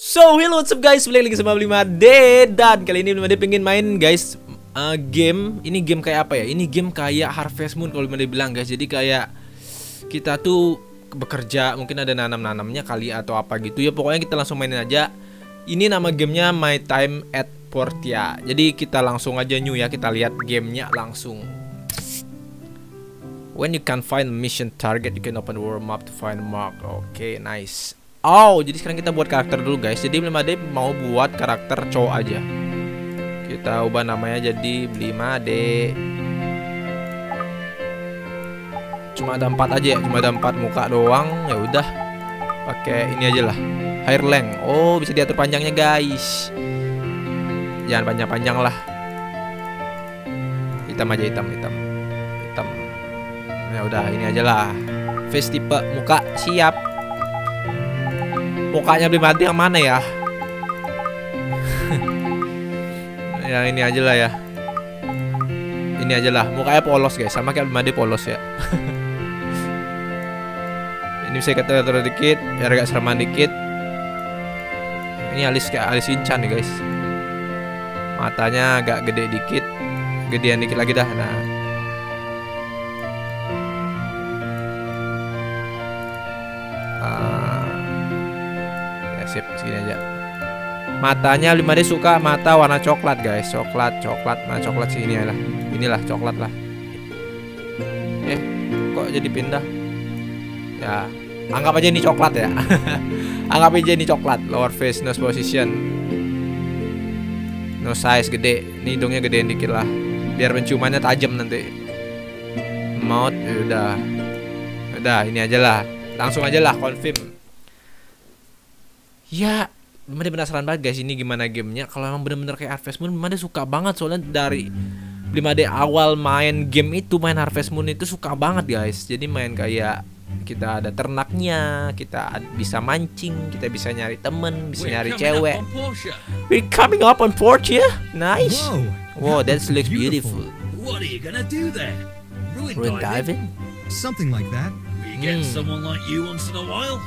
So, hello what's up guys, balik lagi sama 5D Dan kali ini 5D pengen main guys uh, Game, ini game kayak apa ya? Ini game kayak Harvest Moon kalau 5D bilang guys. Jadi kayak kita tuh bekerja, mungkin ada nanam-nanamnya kali atau apa gitu. Ya Pokoknya kita langsung mainin aja. Ini nama gamenya My Time at Portia. Jadi kita langsung aja new ya, kita lihat gamenya langsung. When you can find mission target, you can open world map to find mark. Okay, nice. Oh, jadi sekarang kita buat karakter dulu guys. Jadi 5D mau buat karakter cowok aja. Kita ubah namanya jadi 5D. Cuma ada empat aja ya, cuma ada empat muka doang. Ya udah, pakai ini aja lah. Hair length. Oh, bisa diatur panjangnya guys. Jangan panjang-panjang lah. Hitam aja hitam hitam. Hitam. Ya udah, ini aja lah. Face tipe muka siap. Mukanya mati yang mana ya? yang ini aja lah ya. Ini aja lah. Mukanya polos guys, sama kayak mandi polos ya. ini bisa kita atur dikit, biar agak sereman dikit. Ini alis kayak alis incan nih guys. Matanya agak gede dikit, gedean dikit lagi dah. Nah, segini aja. Matanya 5D suka mata warna coklat guys. Coklat coklat nah coklat sih ini lah. Inilah coklat lah. Eh kok jadi pindah? Ya anggap aja ini coklat ya. Anggap aja ini coklat. Lower face nose position. No size gede. Ini hidungnya gedein dikit lah. Biar penciumannya tajam nanti. Mouth ya udah. Udah ini aja lah. Langsung aja lah confirm ya bener penasaran banget guys ini gimana gamenya. Kalau emang bener-bener kayak Harvest Moon Made suka banget. Soalnya dari 5D awal main game itu main Harvest Moon itu suka banget guys. Jadi main kayak kita ada ternaknya kita bisa mancing kita bisa nyari temen bisa nyari cewek. we're coming up on Portia nice. Wow that looks beautiful. What are you gonna do there? Ruin, Ruin diving? Something like that. We get Hmm. someone like you once in a while.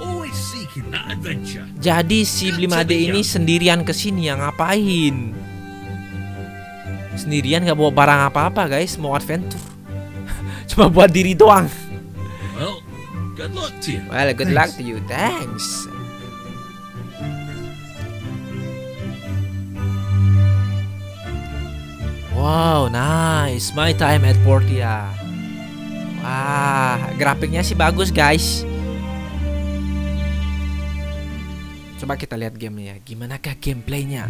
Always seeking that adventure. Jadi si 5D ini sendirian ke sini yang ngapain? Sendirian nggak bawa barang apa-apa guys, mau adventure. Cuma buat diri doang. Well, good luck to you. Well, good luck Thanks. to you, thanks. Wow, nice. My time at Portia. Wah, grafiknya sih bagus, guys. Coba kita lihat gamenya. Gimanakah gameplaynya?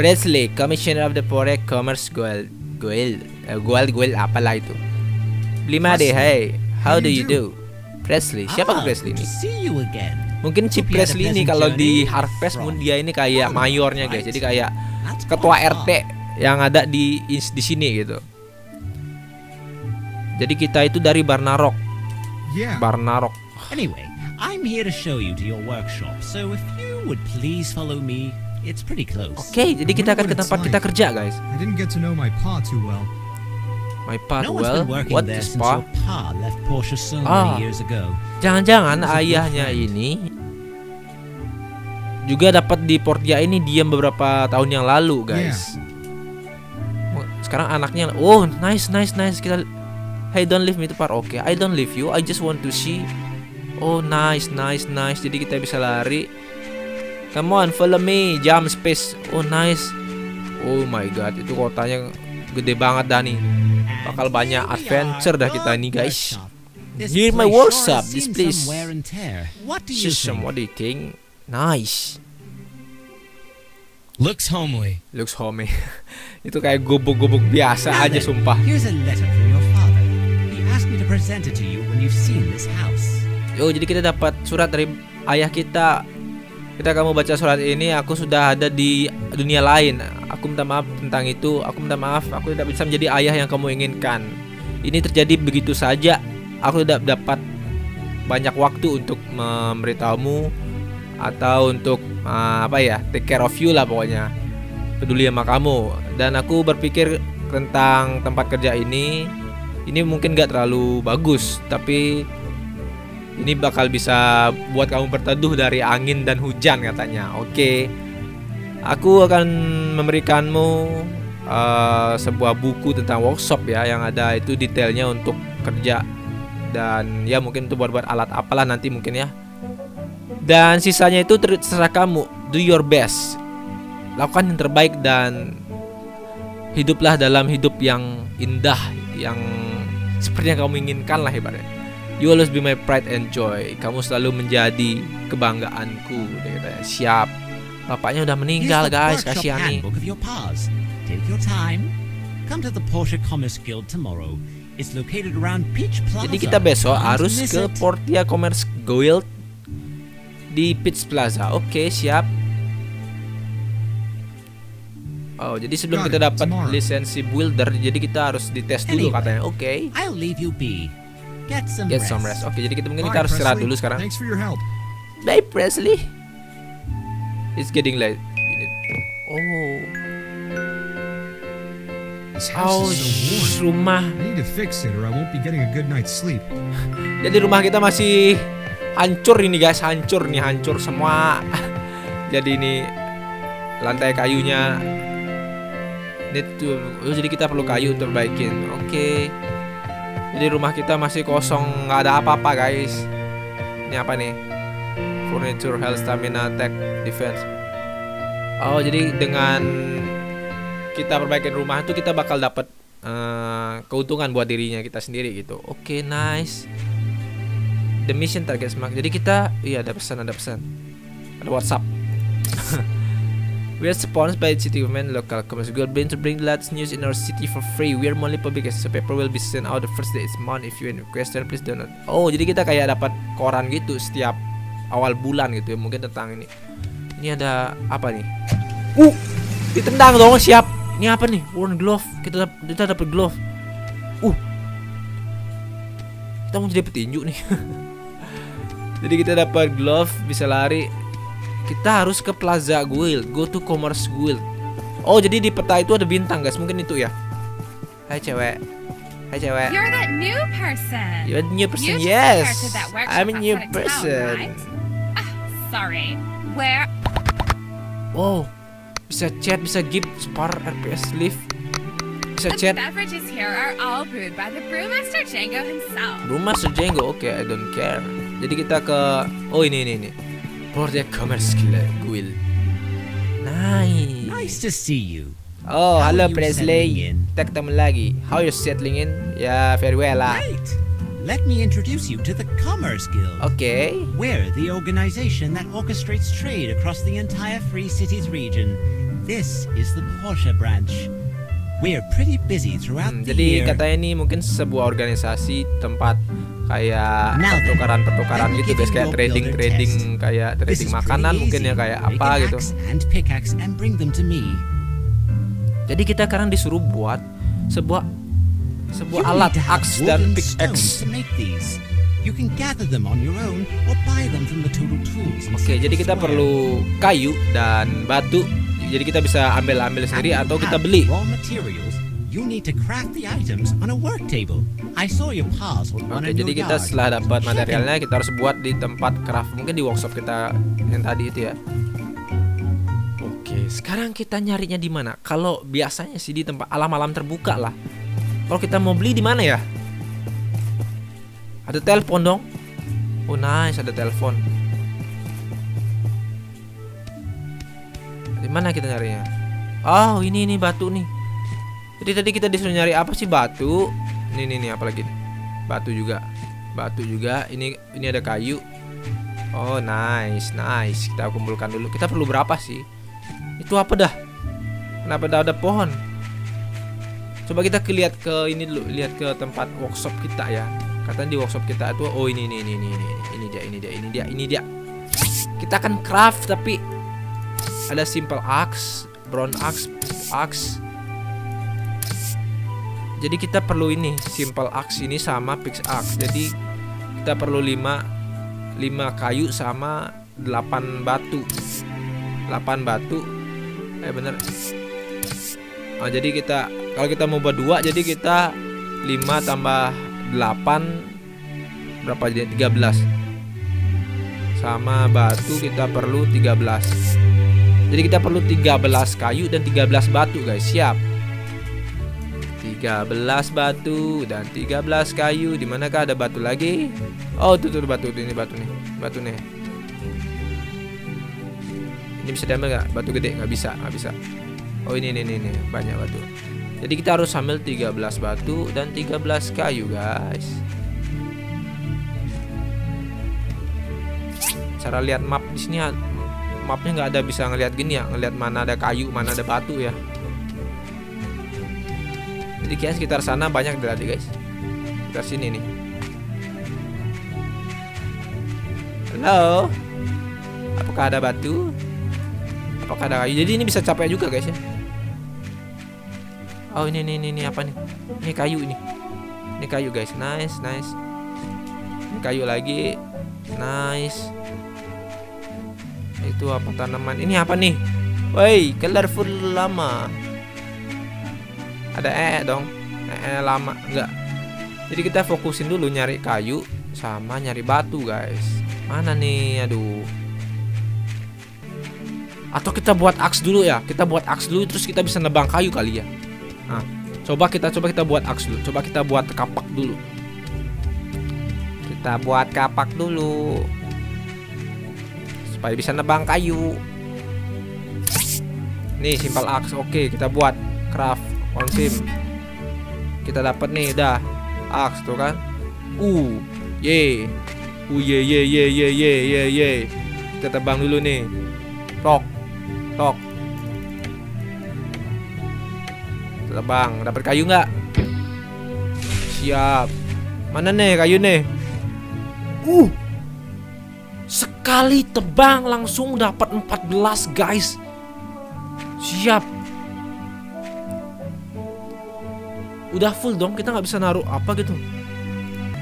Presley, Commissioner of the Portia Commerce Guild. Guild, uh, Guild, Guild, apalah itu. 5D, hey. How do you do? Presley, siapa Ah, Presley ini? to see you again. Mungkin si Presley ini kalau di. Harvest Moon dia ini kayak mayornya guys. Jadi kayak ketua RT yang ada di di sini gitu. Jadi kita itu dari Barnarok. Barnarok. Anyway, I'm here to show you to your workshop. So if you would please follow me, it's pretty close. Oke, jadi kita akan ke tempat kita kerja guys. I didn't get to know my pa too well. My path No well. What is pa? pa left Portia so Ah. many years ago. Jangan-jangan ayahnya ini juga dapat di Portia ini diam beberapa tahun yang lalu guys. Sekarang anaknya oh nice nice nice kita Hey don't leave me to part Oke I don't leave you I just want to see Oh nice nice nice. Jadi kita bisa lari. Come on follow me. Jump space. Oh nice. Oh my god Itu kotanya gede banget dah nih Bakal banyak adventure dah kita nih guys. Here my workshop, this place. System think? what do you think? Nice. Looks homely. Looks homey Itu kayak gubuk-gubuk biasa aja sumpah. Here's a letter from your father. He asked me to present it to you when you've seen this house. Oh jadi kita dapat surat dari ayah kita. Kita kamu baca surat ini Aku sudah ada di dunia lain. Aku minta maaf tentang itu. Aku minta maaf Aku tidak bisa menjadi ayah yang kamu inginkan. Ini terjadi begitu saja. Aku tidak dapat banyak waktu untuk memberitahumu Atau untuk uh, apa ya Take care of you lah pokoknya. Peduli sama kamu. Dan aku berpikir tentang tempat kerja ini. Ini mungkin gak terlalu bagus Tapi Ini bakal bisa buat kamu berteduh dari angin dan hujan katanya. Oke. Aku akan memberikanmu uh, sebuah buku tentang workshop ya yang ada itu detailnya untuk kerja dan ya mungkin untuk buat-buat alat apalah nanti mungkin ya. Dan sisanya itu terserah kamu. Do your best. Lakukan yang terbaik dan hiduplah dalam hidup yang indah yang seperti yang kamu inginkan lah ibaratnya. You always be my pride and joy. Kamu selalu menjadi kebanggaanku. Dia Siap. Bapaknya udah meninggal guys, kasihan nih. handbook of your paths. Take your time. Come to the Porsche Commerce Guild tomorrow. It's located around Peach Plaza. Jadi kita besok harus ke. Portia Commerce Guild di Peach Plaza. Oke, siap. Oh, jadi sebelum Got kita it. dapat lisensi builder, jadi kita harus dites dulu Anyway. katanya. Oke. I'll leave you be. Get some Get rest. some rest. Oke, jadi kita mungkin kita harus istirahat dulu sekarang. Thanks for your help. Bye Presley. It's getting late. Oh, oh, is so rumah. I need to fix it or I won't be getting a good night's sleep. Jadi rumah kita masih hancur ini guys, hancur nih, hancur semua. jadi ini lantai kayunya need to oh, jadi kita perlu kayu untuk perbaikin. Oke. Jadi rumah kita masih kosong, nggak ada apa-apa guys. Ini apa nih? Furniture, health, stamina, attack, defense. Oh, jadi dengan kita perbaikin rumah itu kita bakal dapat eh, keuntungan buat dirinya kita sendiri gitu. Oke, nice. The mission target semakin. Jadi kita iya ada pesan, ada pesan. Ada WhatsApp. We are sponsored by City Government Local Commerce Guild been to bring the latest news in our city for free. We are monthly publication, so paper will be sent out the first day each month. If you have any question, please donate. Oh, jadi kita kayak dapat koran gitu setiap awal bulan gitu ya, mungkin tentang ini. Ini ada apa nih? Uh, ditendang dong, siap. Ini apa nih? Worn glove. Kita dap- kita dapat glove. Uh. Kita mau jadi petinju nih. jadi kita dapat glove, bisa lari. Kita harus ke Plaza Guild, go to Commerce Guild. Oh, jadi di peta itu ada bintang, guys. Mungkin itu ya. Hai cewek. Hai cewek. You're that new person. You're a new person. You Yes. I'm a new town, person. right? Ah, sorry. Where? Wow. Bisa chat, bisa gift, spar, RPS lift. Bisa The chat. beverages here are all brewed by the brewmaster Django himself. Rumah Sejengo, oke, I don't care. Jadi kita ke, oh ini ini ini, Portia Commerce Guild. Nice. Nice to see you. Oh, How settling Presley. Kita ketemu lagi. How you settling in? Ya, very well lah. Great. Let me introduce you to the Commerce Guild. Oke. We're the organization that orchestrates trade across the entire Free Cities region. This is the Porsche branch. We're pretty busy throughout Hmm, the jadi year. katanya ini mungkin sebuah organisasi tempat kayak pertukaran-pertukaran gitu guys kayak your trading builder trading test. kayak trading makanan mungkin ya kayak apa gitu. Jadi kita sekarang disuruh buat sebuah sebuah alat axe dan pickaxe. You can gather them on your own or buy them from the Total Tools. Oke, jadi Central kita perlu kayu dan batu. Jadi kita bisa ambil-ambil sendiri atau kita beli. Raw materials. You need to craft the items on a work table. I saw your pals with one Oke, in jadi kita yard. setelah dapat materialnya kita harus buat di tempat craft. Mungkin di workshop kita yang tadi itu ya. Oke, sekarang kita nyarinya di mana? Kalau biasanya sih di tempat alam-alam terbuka lah. Kalau kita mau beli di mana ya? Ada telepon dong. Oh nice, ada telepon. Di mana kita nyarinya? Oh, ini ini batu nih. Jadi tadi kita disuruh nyari apa sih batu? Ini ini nih apa lagi nih? Batu juga. Batu juga. Ini ini ada kayu. Oh, nice, nice. Kita kumpulkan dulu. Kita perlu berapa sih? Itu apa dah? Kenapa dah ada pohon? Coba kita lihat ke ini dulu, lihat ke tempat workshop kita ya. Katanya di workshop kita itu oh ini ini ini ini ini ini dia ini dia ini dia ini dia. Kita akan craft tapi ada simple axe, bronze axe, axe. Jadi kita perlu ini simple axe ini sama pickaxe. Jadi kita perlu 5 5 kayu sama 8 batu. 8 batu. Eh bener. Oh, jadi kita kalau kita mau buat jadi kita 5 tambah 8 berapa jadi 13. sama batu kita perlu 13 jadi kita perlu 13 kayu dan 13 batu guys siap 13 batu dan 13 kayu. Di manakah ada batu lagi? Oh tuh tuh batu ini batu nih batu nih ini bisa diambil nggak? Batu gede nggak bisa nggak bisa. Oh ini ini ini, ini. banyak batu. Jadi kita harus ambil 13 batu dan 13 kayu guys. Cara lihat map di sini ya, mapnya nggak ada bisa ngelihat gini ya ngelihat mana ada kayu mana ada batu ya jadi kayaknya sekitar sana banyak tadi guys. Sekitar sini nih. Halo? Apakah ada batu? Apakah ada kayu? Jadi ini bisa capek juga guys ya? Oh ini ini ini, ini apa nih? Ini kayu ini. Ini kayu guys. Nice nice. Ini kayu lagi. Nice. Itu apa tanaman? Ini apa nih? Woi colorful lama ada ee dong. Ee lama. Enggak. Jadi kita fokusin dulu nyari kayu sama nyari batu guys. Mana nih? Aduh. Atau kita buat aks dulu ya. Kita buat aks dulu terus kita bisa nebang kayu kali ya. Nah coba kita coba kita buat aks dulu. Coba kita buat kapak dulu. Kita buat kapak dulu. Supaya bisa nebang kayu. Nih simpel axe oke kita buat craft konsim kita dapat nih udah axe tuh kan? Uh ye uh ye ye ye ye ye ye ye kita tebang dulu nih. Tok tok. Kita tebang. Dapat kayu nggak? Siap. Mana nih kayu nih? Uh Sekali tebang langsung dapat 14 guys. Siap Udah full dong kita nggak bisa naruh apa gitu.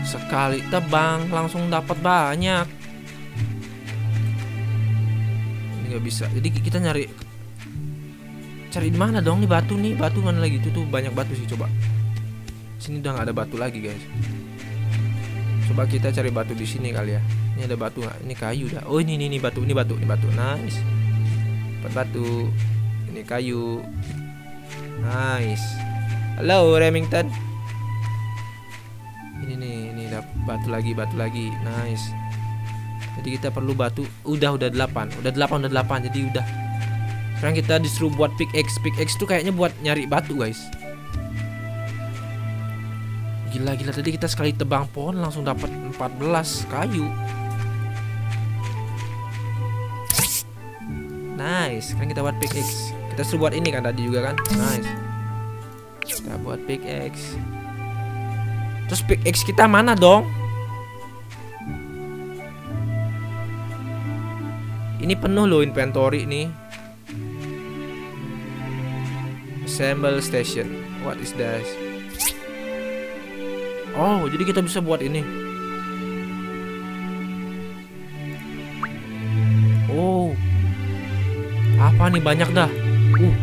Sekali tebang langsung dapat banyak. Ini nggak bisa. Jadi kita nyari Cari di mana dong nih batu nih? Batu mana lagi? Itu tuh banyak batu sih coba. Sini udah nggak ada batu lagi guys. Coba kita cari batu di sini kali ya. Ini ada batu nggak? Ini kayu dah. Oh ini, ini ini batu ini batu ini batu. Nice. Dapat batu. Ini kayu. Nice halo Remington. Ini nih ini batu lagi batu lagi. Nice. Jadi kita perlu batu. Udah udah 8 udah 8 udah 8 jadi udah. Sekarang kita disuruh buat pickaxe pickaxe tuh kayaknya buat nyari batu guys. Gila gila. Tadi kita sekali tebang pohon langsung dapat 14 kayu. Nice. Sekarang kita buat pickaxe. Kita suruh buat ini kan tadi juga kan? Nice. Kita buat pickaxe. Terus pickaxe kita mana dong? Ini penuh loh inventory nih. Assemble station. What is this? Oh, jadi kita bisa buat ini. Oh, apa nih banyak dah uh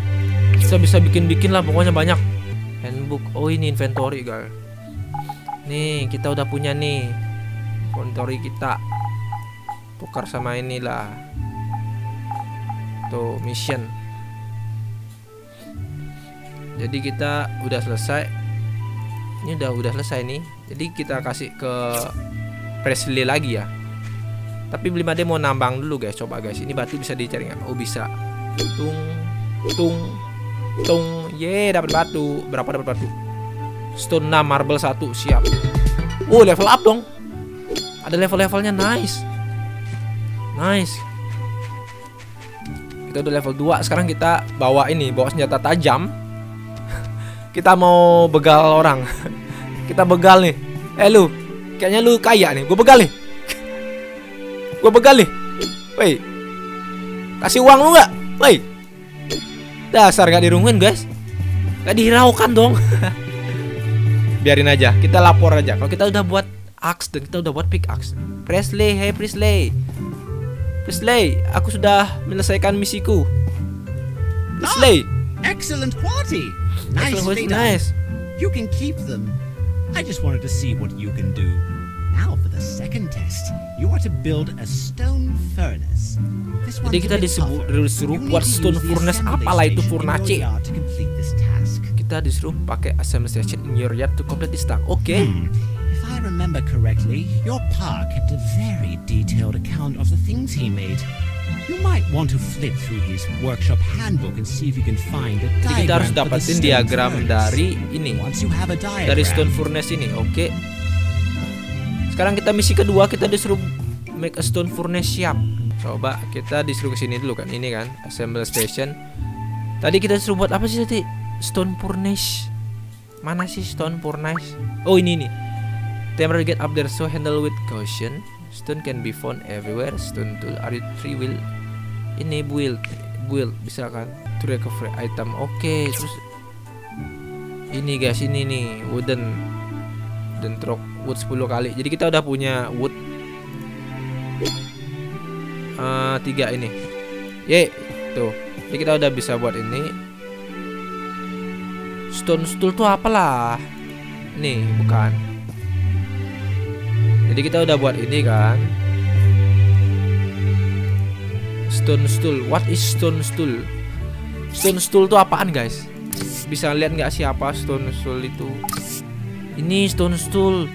kita bisa bikin-bikin lah pokoknya banyak oh ini inventory guys nih kita udah punya nih. Inventory kita. Tukar sama inilah. Tuh mission. Jadi kita udah selesai. Ini udah udah selesai nih. Jadi kita kasih ke Presley lagi ya. Tapi belum ada mau nambang dulu guys. Coba guys. Ini batu bisa dicari nggak? Oh bisa. Tung tung tung. Ye dapat batu. Berapa dapat batu stone 6 marble 1 siap. Oh level up dong. Ada level-levelnya nice. Nice. Kita udah level 2 sekarang kita bawa ini bawa senjata tajam. Kita mau begal orang. Kita begal nih. Eh lu kayaknya lu kaya nih. Gue begal nih. Gue begal nih. Woi kasih uang lu nggak? Woi dasar gak dirungin guys. Gak dihiraukan dong biarin aja kita lapor aja kalau kita udah buat axe dan kita udah buat pickaxe Presley hey Presley Presley aku sudah menyelesaikan misiku Presley Excellent quality. Nice, nice You can keep them. I just wanted to see what you can do. Now for the second test. You are to build a stone furnace. This Jadi kita disuruh buat to stone furnace. Apalah itu furnace? Kita disuruh pakai assembly station in your yard to complete this task. Oke. Hmm. If I remember correctly, your pa kept a very detailed account of the things he made. You might want to flip through his workshop handbook and see if you can find a Jadi kita harus diagram dapatin diagram furnace. dari ini. Once you have a diagram, Dari stone furnace ini. Oke. Sekarang kita misi kedua kita disuruh make a stone furnace siap. Coba kita disuruh ke sini dulu kan. Ini kan assembly station. Tadi kita disuruh buat apa sih tadi? Stone furnace. Mana sih stone furnace? Oh ini nih. Temporary get up there so handle with caution. Stone can be found everywhere. Stone tool are you three wheel. Ini build, build bisa kan? To recover item. Oke, terus ini guys, ini nih wooden dan truk wood 10 kali. Jadi kita udah punya wood eh tiga ini. Ye, tuh. Jadi kita udah bisa buat ini. Stone stool tuh apalah? Nih, bukan. Jadi kita udah buat ini kan. Stone stool. What is stone stool? Stone stool tuh apaan, guys? Bisa lihat nggak siapa stone stool itu? Ini stone stool.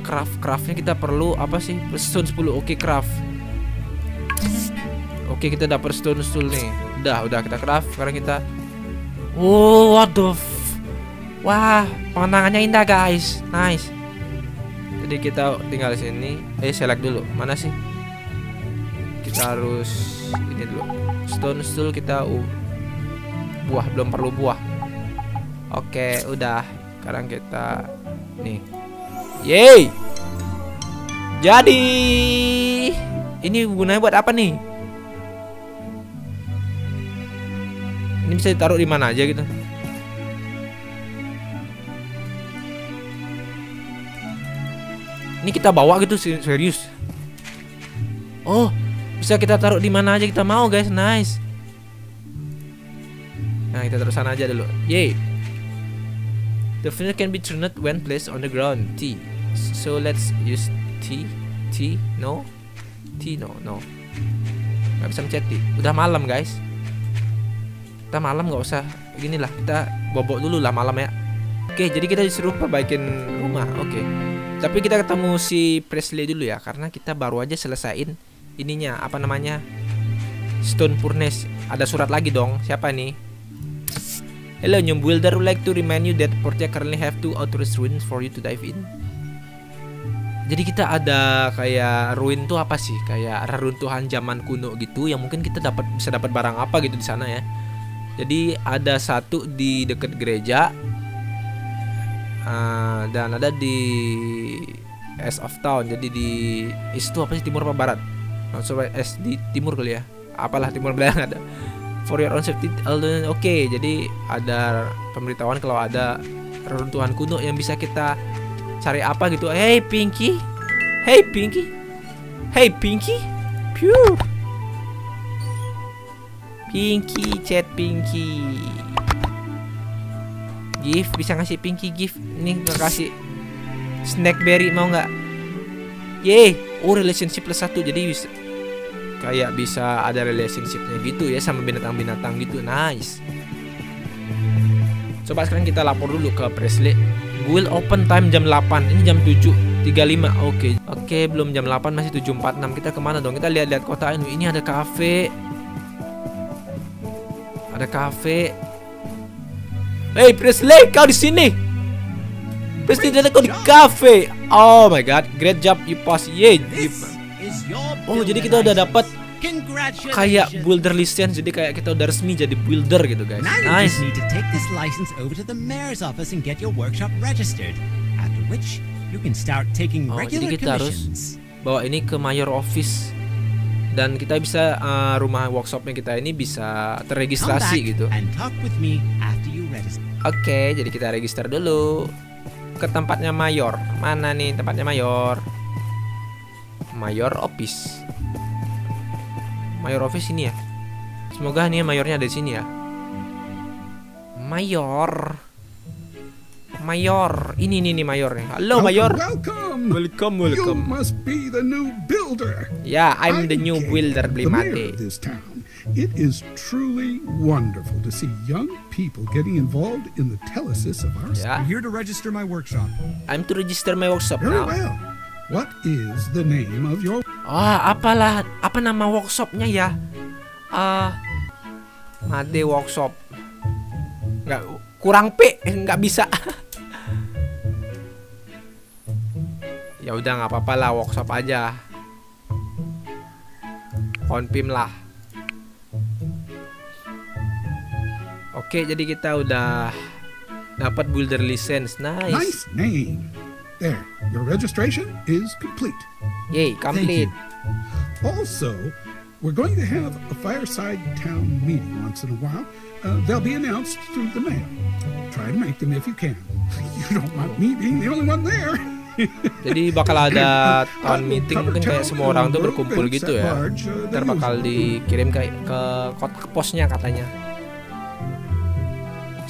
Craft craftnya kita perlu apa sih? Stone 10. Oke, craft. Oke, kita dapat stone stool nih. Udah, udah kita craft. Sekarang kita Oh, what the f- Wah, pemandangannya indah, guys. Nice. Jadi kita tinggal di sini. Eh, select dulu. Mana sih? Kita harus ini dulu. Stone stool kita uh, buah belum perlu buah. Oke, udah. Sekarang kita nih. Yeay. Jadi ini gunanya buat apa nih? Ini bisa ditaruh di mana aja gitu. Ini kita bawa gitu se- serius. Oh, bisa kita taruh di mana aja kita mau, guys. Nice. Nah, kita taruh sana aja dulu. Yay. The furniture can be turned when placed on the ground. T. So let's use T. T. No. T. No. No. Gak bisa mencet T. Udah malam, guys. Kita malam nggak usah. Gini lah, kita bobok dulu lah malam ya. Oke, jadi kita disuruh perbaikin rumah. Oke. Tapi kita ketemu si Presley dulu ya, karena kita baru aja selesaiin ininya apa namanya Stone Furnace. Ada surat lagi dong. Siapa nih? Hello, new builder would like to remind you that Portia currently have two authorized ruins for you to dive in. Jadi kita ada kayak ruin tuh apa sih? Kayak reruntuhan zaman kuno gitu yang mungkin kita dapat bisa dapat barang apa gitu di sana ya. Jadi ada satu di dekat gereja Ah, dan ada di S of Town. Jadi di East itu apa sih timur apa barat? Oh, coba S di timur kali ya. Apalah timur belakang ada. For your own safety, oke. jadi ada pemberitahuan kalau ada reruntuhan kuno yang bisa kita cari apa gitu. Hey Pinky, hey Pinky, hey Pinky, pure. Pinky, chat Pinky. Gift bisa ngasih Pinky gift. Ini nggak kasih snackberry mau nggak? Yeay, oh relationship plus satu jadi bisa kayak bisa ada relationshipnya gitu ya sama binatang-binatang gitu. Nice. Coba sekarang kita lapor dulu ke Presley. Will open time jam 8 Ini jam 7.35 Oke Oke belum jam 8 masih 7.46 Kita ke mana dong Kita lihat-lihat kota ini Ini ada cafe Ada cafe Hey Presley, kau di sini. Presley ternyata kau di cafe. Oh my god, great job you pass. You- your Oh, jadi kita udah dapat kayak builder license. Jadi kayak kita udah resmi jadi builder gitu, guys. Now you Nice. just need to take this license over to the mayor's office and get your workshop registered. After which, you can start taking Oh, jadi regular kita harus- commissions. Bawa ini ke mayor office. Dan kita bisa eh, rumah workshopnya kita ini bisa terregistrasi gitu. Oke, jadi kita register dulu ke tempatnya mayor. Mana nih tempatnya mayor? Mayor office. Mayor office ini ya. Semoga nih mayornya ada di sini ya. Mayor. Mayor. Ini nih nih mayornya. Halo Welcome, mayor. Welcome. Welcome, You welcome. must be the new builder. Ya, I'm the new builder mayor Blimate. It is truly wonderful to see young people getting involved in the telesis of our Ya, I'm here to register my workshop. I'm to register my workshop Very now. well. What is the name of your Ah, apalah apa nama workshopnya ya? Ah, Made workshop. Nggak kurang P, eh, nggak bisa. ya udah nggak apa-apa lah workshop aja. Konfirm lah. Oke, jadi kita udah dapat builder license. Nice. nice name? There, your registration is complete. Yay, complete. Also, we're going to have a fireside town meeting once in a while. Uh, they'll be announced through the mail. Try to make them if you can. You don't want me being the only one there. Jadi bakal ada town meeting mungkin kayak semua orang tuh berkumpul gitu ya. Ntar bakal dikirim kayak ke kotak posnya katanya.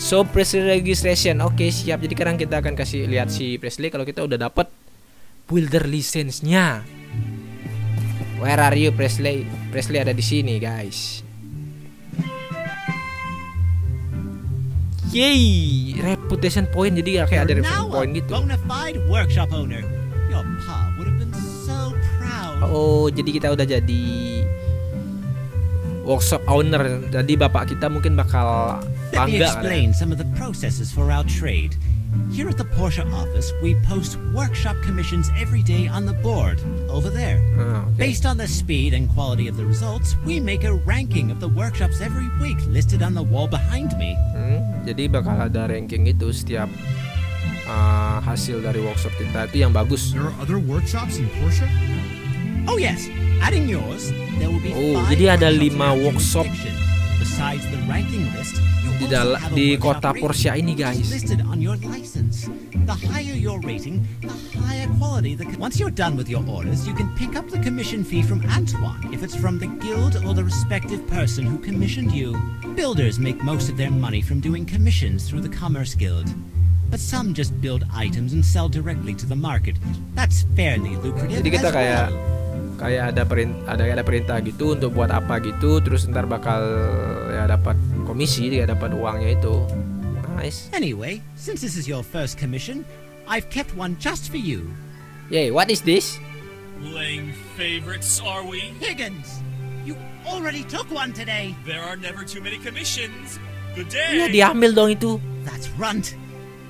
So Presley registration, oke siap. Jadi sekarang kita akan kasih lihat si Presley kalau kita udah dapet builder license-nya. Where are you Presley? Presley ada di sini guys. Yay, reputation point jadi kayak ada reputation point gitu. workshop owner. Your pa would have been so proud. Oh, jadi kita udah jadi workshop owner. Jadi bapak kita mungkin bakal Let me bangga explain some of the processes for our trade. Here at the Porsche office, we post workshop commissions every day on the board over there. Ah, oke. Based on the speed and quality of the results, we make a ranking of the workshops every week listed on the wall behind me. Hmm, jadi bakal ada ranking itu setiap ah, hasil dari workshop kita itu yang bagus. There are other workshops in Porsche? Oh yes, adding yours, there will be Oh, jadi ada lima workshop. Besides the ranking list, Di also dal- have a di kota Porsche ini, guys. The higher your rating, the higher quality. The once you're done with your orders, you can pick up the commission fee from Antoine if it's from the guild or the respective person who commissioned you. Builders make most of their money from doing commissions through the Commerce Guild. But some just build items and sell directly to the market. That's fairly lucrative. Jadi kita kayak kayak ada perintah ada ada perintah gitu untuk buat apa gitu, terus ntar bakal ya dapat komisi, ya dapat uangnya itu. Nice. Anyway, since this is your first commission, I've kept one just for you. Yay, what is this? Playing favorites, are we? Higgins, you already took one today. There are never too many commissions. Good Iya day. diambil dong itu. That's Runt.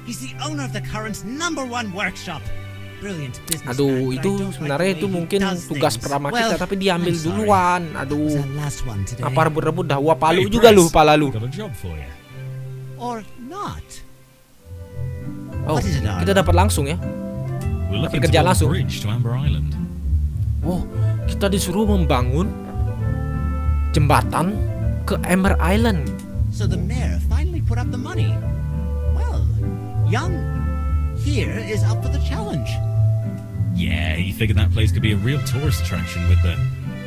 He's the owner of the current's number one workshop. Aduh, itu sebenarnya itu mungkin tugas pertama kita tapi diambil duluan. Aduh. Apa rebut-rebut dah wah palu juga lu pala lu. Oh, kita dapat langsung ya. To kerja langsung. Oh, kita disuruh membangun jembatan ke Ember Island. So the mayor finally put up the money. Well, young here is up for the challenge. Yeah, he figured that place could be a real tourist attraction with the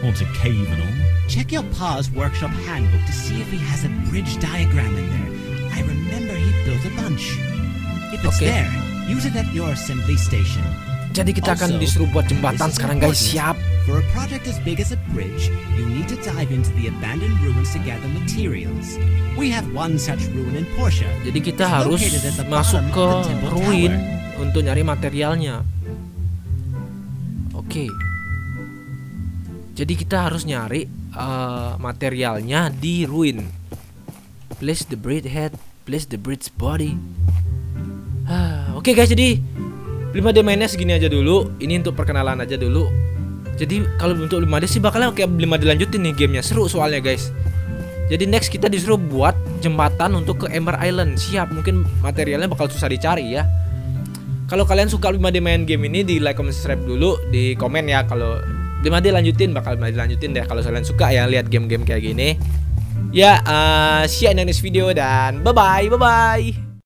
haunted cave and all. Check your pa's workshop handbook to see if he has a bridge diagram in there. I remember he built a bunch. If it's Okay. there, use it at your assembly station. Jadi kita akan Also, disuruh buat jembatan sekarang guys, siap. For a project as big as a bridge, you need to dive into the abandoned ruins to gather materials. We have one such ruin in Portia. Jadi kita harus masuk ke ruin tower. untuk nyari materialnya. Oke. Jadi kita harus nyari eh, materialnya di ruin. Place the bridge head, place the bridge body. Ah, Oke guys, jadi 5D mainnya segini aja dulu. Ini untuk perkenalan aja dulu. Jadi kalau untuk 5D sih bakalnya kayak 5D lanjutin nih gamenya seru soalnya guys. Jadi next kita disuruh buat jembatan untuk ke Ember Island. Siap, mungkin materialnya bakal susah dicari ya. Kalau kalian suka 5D main game ini di like, comment, subscribe dulu di komen ya. Kalau 5D lanjutin bakal 5D lanjutin deh. Kalau kalian suka ya lihat game-game kayak gini. Ya, eh see you in next video dan bye bye, bye bye.